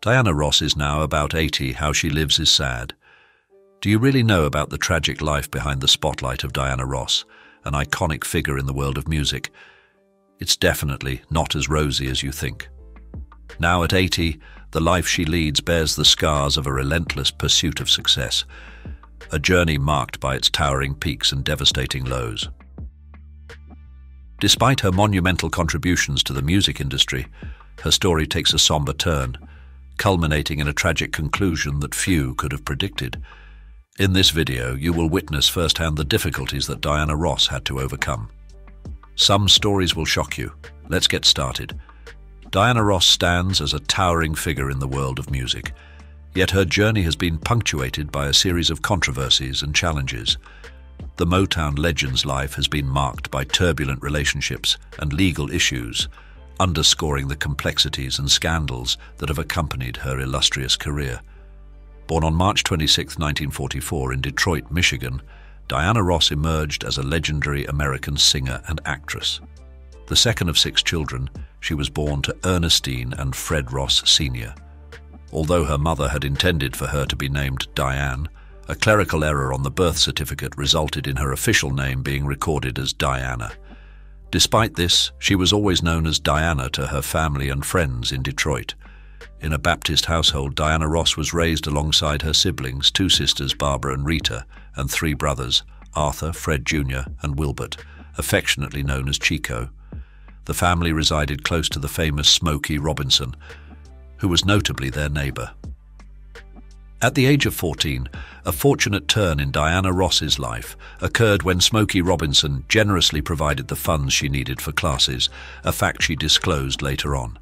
Diana Ross is now about 80. How she lives is sad. Do you really know about the tragic life behind the spotlight of Diana Ross, an iconic figure in the world of music? It's definitely not as rosy as you think. Now at 80, the life she leads bears the scars of a relentless pursuit of success, a journey marked by its towering peaks and devastating lows. Despite her monumental contributions to the music industry, her story takes a somber turn, culminating in a tragic conclusion that few could have predicted. In this video, you will witness firsthand the difficulties that Diana Ross had to overcome. Some stories will shock you. Let's get started. Diana Ross stands as a towering figure in the world of music, yet her journey has been punctuated by a series of controversies and challenges. The Motown legend's life has been marked by turbulent relationships and legal issues, underscoring the complexities and scandals that have accompanied her illustrious career. Born on March 26, 1944 in Detroit, Michigan, Diana Ross emerged as a legendary American singer and actress. The second of six children, she was born to Ernestine and Fred Ross Sr. Although her mother had intended for her to be named Diane, a clerical error on the birth certificate resulted in her official name being recorded as Diana. Despite this, she was always known as Diana to her family and friends in Detroit. In a Baptist household, Diana Ross was raised alongside her siblings, two sisters, Barbara and Rita, and three brothers, Arthur, Fred Jr., and Wilbert, affectionately known as Chico. The family resided close to the famous Smokey Robinson, who was notably their neighbour. At the age of 14, a fortunate turn in Diana Ross's life occurred when Smokey Robinson generously provided the funds she needed for classes, a fact she disclosed later on.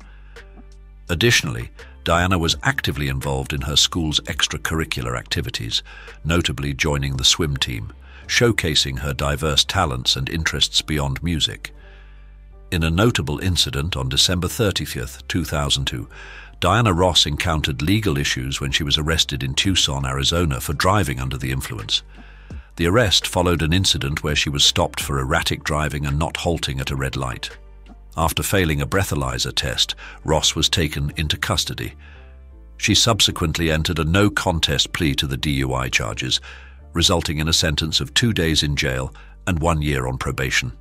Additionally, Diana was actively involved in her school's extracurricular activities, notably joining the swim team, showcasing her diverse talents and interests beyond music. In a notable incident on December 30th, 2002, Diana Ross encountered legal issues when she was arrested in Tucson, Arizona for driving under the influence. The arrest followed an incident where she was stopped for erratic driving and not halting at a red light. After failing a breathalyzer test, Ross was taken into custody. She subsequently entered a no-contest plea to the DUI charges, resulting in a sentence of two days in jail and one year on probation.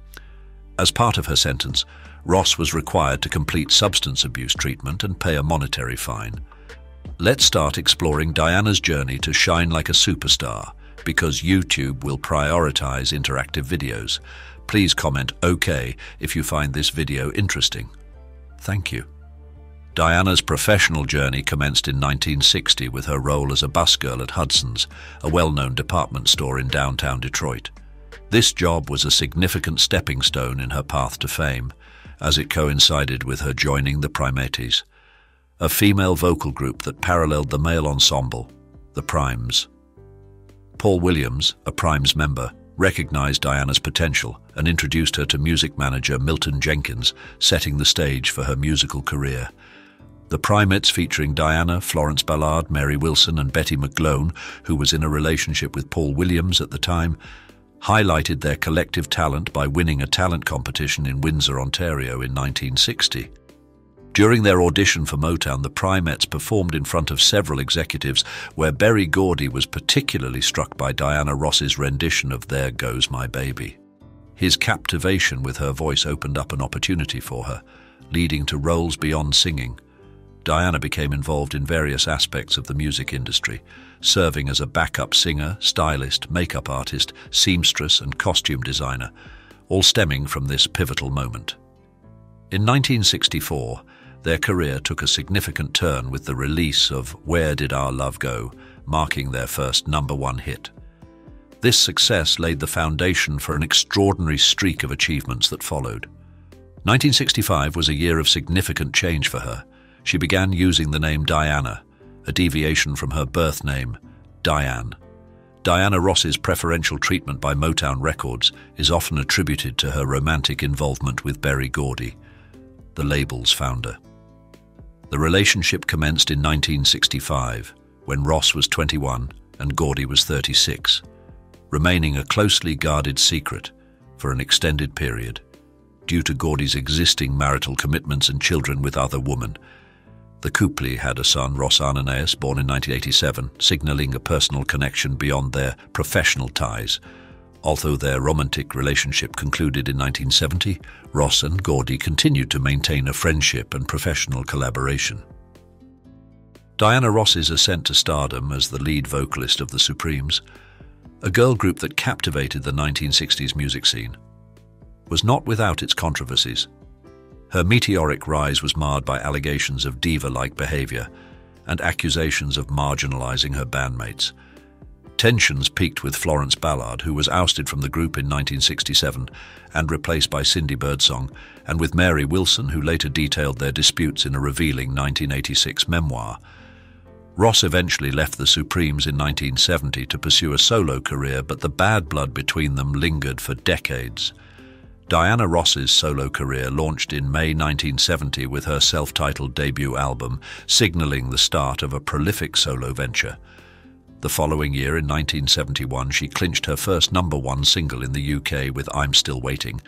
As part of her sentence, Ross was required to complete substance abuse treatment and pay a monetary fine. Let's start exploring Diana's journey to shine like a superstar, because YouTube will prioritize interactive videos. Please comment OK if you find this video interesting. Thank you. Diana's professional journey commenced in 1960 with her role as a busgirl at Hudson's, a well-known department store in downtown Detroit. This job was a significant stepping stone in her path to fame, as it coincided with her joining the Primettes, a female vocal group that paralleled the male ensemble, the Primes. Paul Williams, a Primes member, recognized Diana's potential and introduced her to music manager Milton Jenkins, setting the stage for her musical career. The Primettes featuring Diana, Florence Ballard, Mary Wilson and Betty McGlone, who was in a relationship with Paul Williams at the time, highlighted their collective talent by winning a talent competition in Windsor, Ontario in 1960. During their audition for Motown, the Primettes performed in front of several executives, where Berry Gordy was particularly struck by Diana Ross's rendition of There Goes My Baby. His captivation with her voice opened up an opportunity for her, leading to roles beyond singing. Diana became involved in various aspects of the music industry, serving as a backup singer, stylist, makeup artist, seamstress and costume designer, all stemming from this pivotal moment. In 1964, their career took a significant turn with the release of Where Did Our Love Go, marking their first number one hit. This success laid the foundation for an extraordinary streak of achievements that followed. 1965 was a year of significant change for her. She began using the name Diana, a deviation from her birth name, Diane. Diana Ross's preferential treatment by Motown Records is often attributed to her romantic involvement with Berry Gordy, the label's founder. The relationship commenced in 1965, when Ross was 21 and Gordy was 36, remaining a closely guarded secret for an extended period due to Gordy's existing marital commitments and children with other women The couple had a son, Ross Ananias, born in 1987, signalling a personal connection beyond their professional ties. Although their romantic relationship concluded in 1970, Ross and Gordy continued to maintain a friendship and professional collaboration. Diana Ross's ascent to stardom as the lead vocalist of the Supremes, a girl group that captivated the 1960s music scene, was not without its controversies. Her meteoric rise was marred by allegations of diva-like behavior and accusations of marginalizing her bandmates. Tensions peaked with Florence Ballard, who was ousted from the group in 1967 and replaced by Cindy Birdsong, and with Mary Wilson, who later detailed their disputes in a revealing 1986 memoir. Ross eventually left the Supremes in 1970 to pursue a solo career, but the bad blood between them lingered for decades. Diana Ross's solo career launched in May 1970 with her self-titled debut album, signaling the start of a prolific solo venture. The following year, in 1971, she clinched her first number one single in the UK with I'm Still Waiting,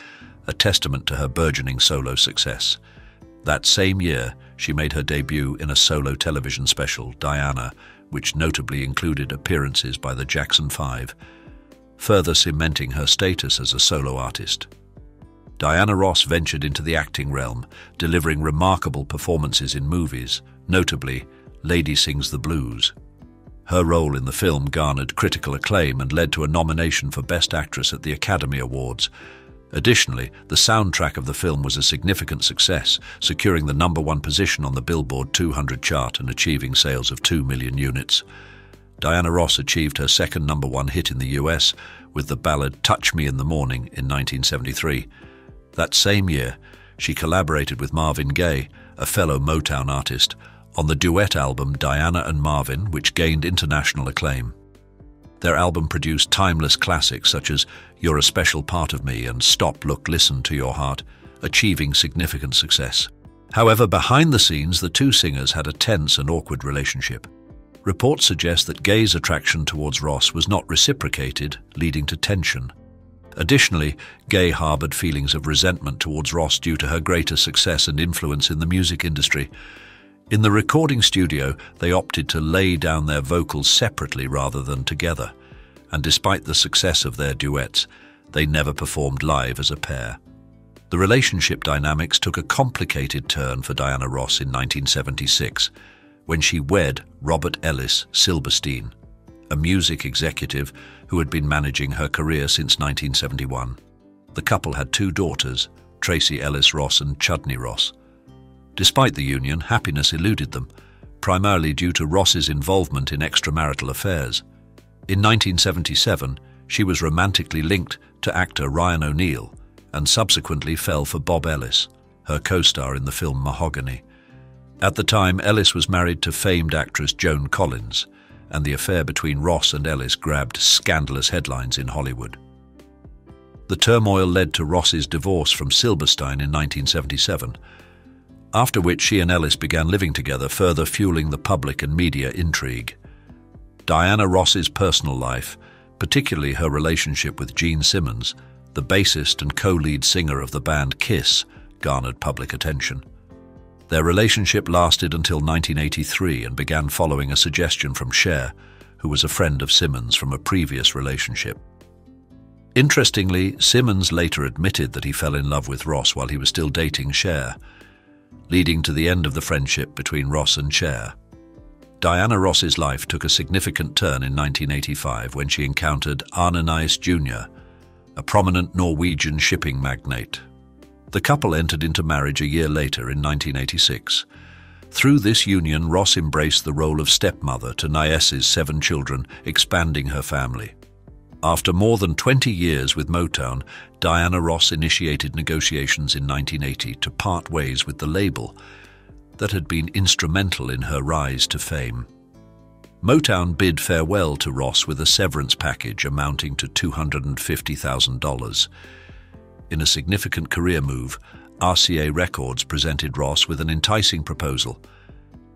a testament to her burgeoning solo success. That same year, she made her debut in a solo television special, Diana, which notably included appearances by the Jackson Five, further cementing her status as a solo artist. Diana Ross ventured into the acting realm, delivering remarkable performances in movies, notably Lady Sings the Blues. Her role in the film garnered critical acclaim and led to a nomination for Best Actress at the Academy Awards. Additionally, the soundtrack of the film was a significant success, securing the number one position on the Billboard 200 chart and achieving sales of 2 million units. Diana Ross achieved her second number one hit in the US with the ballad Touch Me in the Morning in 1973. That same year, she collaborated with Marvin Gaye, a fellow Motown artist, on the duet album Diana and Marvin, which gained international acclaim. Their album produced timeless classics such as You're a Special Part of Me and Stop, Look, Listen to Your Heart, achieving significant success. However, behind the scenes, the two singers had a tense and awkward relationship. Reports suggest that Gaye's attraction towards Ross was not reciprocated, leading to tension. Additionally, Gaye harbored feelings of resentment towards Ross due to her greater success and influence in the music industry. In the recording studio, they opted to lay down their vocals separately rather than together, and despite the success of their duets, they never performed live as a pair. The relationship dynamics took a complicated turn for Diana Ross in 1976, when she wed Robert Ellis Silberstein, a music executive who had been managing her career since 1971. The couple had two daughters, Tracee Ellis Ross and Chudney Ross. Despite the union, happiness eluded them, primarily due to Ross's involvement in extramarital affairs. In 1977, she was romantically linked to actor Ryan O'Neal and subsequently fell for Bob Ellis, her co-star in the film Mahogany. At the time, Ellis was married to famed actress Joan Collins, and the affair between Ross and Ellis grabbed scandalous headlines in Hollywood. The turmoil led to Ross's divorce from Silberstein in 1977, after which she and Ellis began living together, further fueling the public and media intrigue. Diana Ross's personal life, particularly her relationship with Gene Simmons, the bassist and co-lead singer of the band Kiss, garnered public attention. Their relationship lasted until 1983 and began following a suggestion from Cher, who was a friend of Simmons from a previous relationship. Interestingly, Simmons later admitted that he fell in love with Ross while he was still dating Cher, leading to the end of the friendship between Ross and Cher. Diana Ross's life took a significant turn in 1985 when she encountered Arne Naess Jr., a prominent Norwegian shipping magnate the couple entered into marriage a year later in 1986. Through this union, Ross embraced the role of stepmother to Naess's seven children, expanding her family. After more than 20 years with Motown, Diana Ross initiated negotiations in 1980 to part ways with the label that had been instrumental in her rise to fame. Motown bid farewell to Ross with a severance package amounting to $250,000. In a significant career move, RCA Records presented Ross with an enticing proposal.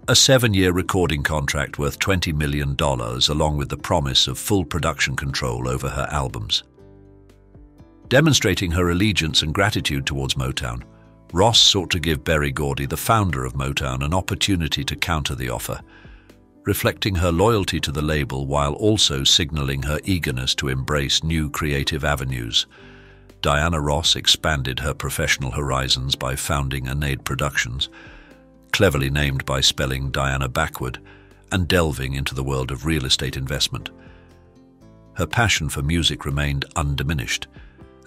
A seven-year recording contract worth $20 million along with the promise of full production control over her albums. Demonstrating her allegiance and gratitude towards Motown, Ross sought to give Berry Gordy, the founder of Motown, an opportunity to counter the offer, reflecting her loyalty to the label while also signaling her eagerness to embrace new creative avenues. Diana Ross expanded her professional horizons by founding Anaid Productions, cleverly named by spelling Diana backward, and delving into the world of real estate investment. Her passion for music remained undiminished,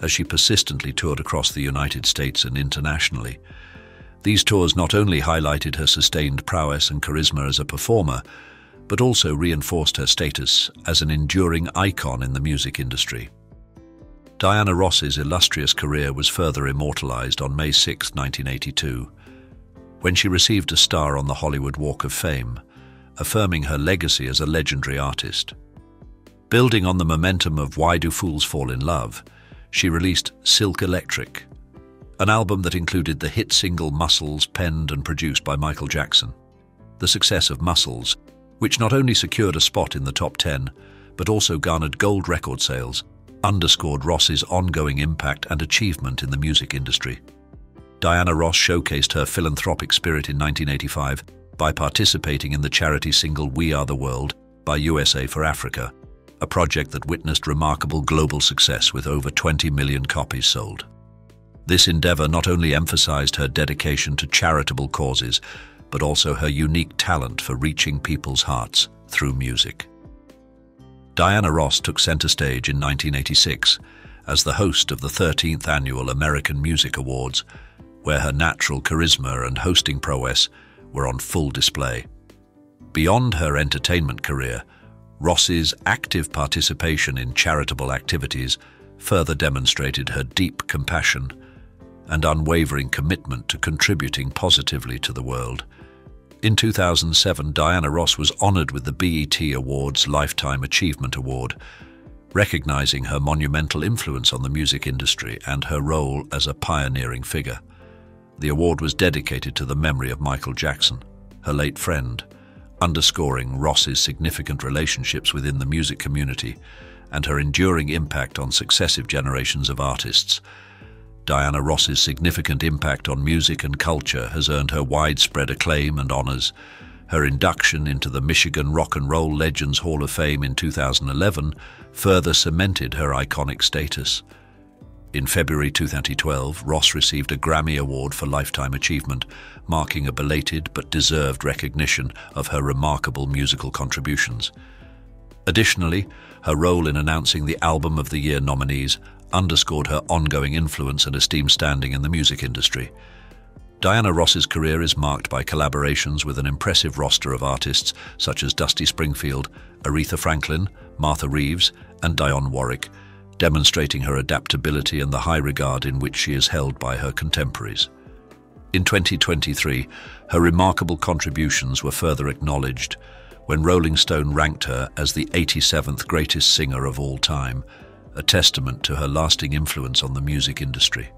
as she persistently toured across the United States and internationally. These tours not only highlighted her sustained prowess and charisma as a performer, but also reinforced her status as an enduring icon in the music industry. Diana Ross's illustrious career was further immortalized on May 6, 1982, when she received a star on the Hollywood Walk of Fame, affirming her legacy as a legendary artist. Building on the momentum of Why Do Fools Fall in Love, she released Silk Electric, an album that included the hit single Muscles penned and produced by Michael Jackson. The success of Muscles, which not only secured a spot in the top 10, but also garnered gold record sales, underscored Ross's ongoing impact and achievement in the music industry. Diana Ross showcased her philanthropic spirit in 1985 by participating in the charity single We Are the World by USA for Africa, a project that witnessed remarkable global success with over 20 million copies sold. This endeavor not only emphasized her dedication to charitable causes, but also her unique talent for reaching people's hearts through music. Diana Ross took center stage in 1986 as the host of the 13th annual American Music Awards, where her natural charisma and hosting prowess were on full display. Beyond her entertainment career, Ross's active participation in charitable activities further demonstrated her deep compassion and unwavering commitment to contributing positively to the world. In 2007, Diana Ross was honored with the BET Awards Lifetime Achievement Award, recognizing her monumental influence on the music industry and her role as a pioneering figure. The award was dedicated to the memory of Michael Jackson, her late friend, underscoring Ross's significant relationships within the music community and her enduring impact on successive generations of artists. Diana Ross's significant impact on music and culture has earned her widespread acclaim and honors. Her induction into the Michigan Rock and Roll Legends Hall of Fame in 2011 further cemented her iconic status. In February 2012, Ross received a Grammy Award for Lifetime Achievement, marking a belated but deserved recognition of her remarkable musical contributions. Additionally, her role in announcing the Album of the Year nominees underscored her ongoing influence and esteemed standing in the music industry. Diana Ross's career is marked by collaborations with an impressive roster of artists such as Dusty Springfield, Aretha Franklin, Martha Reeves, and Dionne Warwick, demonstrating her adaptability and the high regard in which she is held by her contemporaries. In 2023, her remarkable contributions were further acknowledged when Rolling Stone ranked her as the 87th greatest singer of all time, a testament to her lasting influence on the music industry.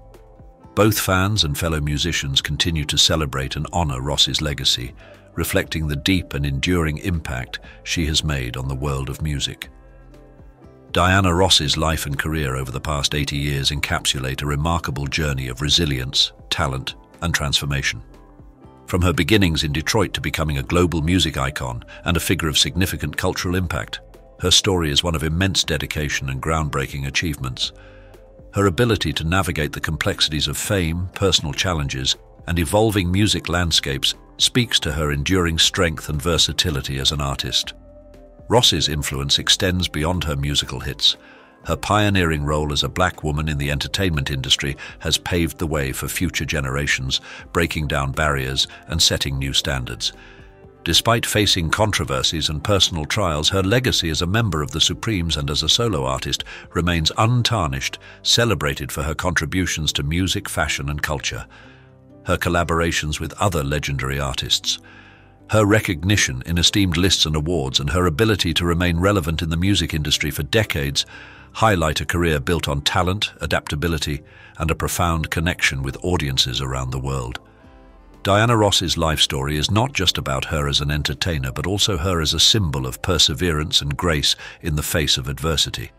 Both fans and fellow musicians continue to celebrate and honor Ross's legacy, reflecting the deep and enduring impact she has made on the world of music. Diana Ross's life and career over the past 80 years encapsulate a remarkable journey of resilience, talent, and transformation. From her beginnings in Detroit to becoming a global music icon and a figure of significant cultural impact, her story is one of immense dedication and groundbreaking achievements. Her ability to navigate the complexities of fame, personal challenges, and evolving music landscapes speaks to her enduring strength and versatility as an artist. Ross's influence extends beyond her musical hits. Her pioneering role as a black woman in the entertainment industry has paved the way for future generations, breaking down barriers and setting new standards. Despite facing controversies and personal trials, her legacy as a member of the Supremes and as a solo artist remains untarnished, celebrated for her contributions to music, fashion and culture. Her collaborations with other legendary artists, her recognition in esteemed lists and awards and her ability to remain relevant in the music industry for decades highlight a career built on talent, adaptability, and a profound connection with audiences around the world. Diana Ross's life story is not just about her as an entertainer, but also her as a symbol of perseverance and grace in the face of adversity.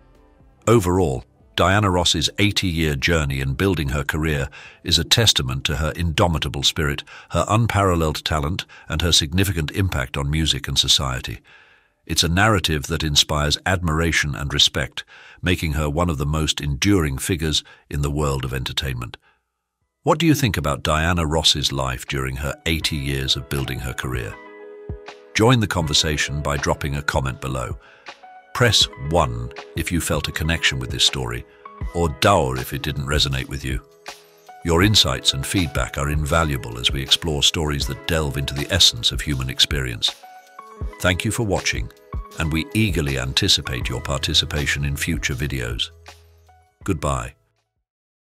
Overall, Diana Ross's 80-year journey in building her career is a testament to her indomitable spirit, her unparalleled talent, and her significant impact on music and society. It's a narrative that inspires admiration and respect, making her one of the most enduring figures in the world of entertainment. What do you think about Diana Ross's life during her 80 years of building her career? Join the conversation by dropping a comment below. Press 1 if you felt a connection with this story, or dour if it didn't resonate with you. Your insights and feedback are invaluable as we explore stories that delve into the essence of human experience. Thank you for watching, and we eagerly anticipate your participation in future videos. Goodbye.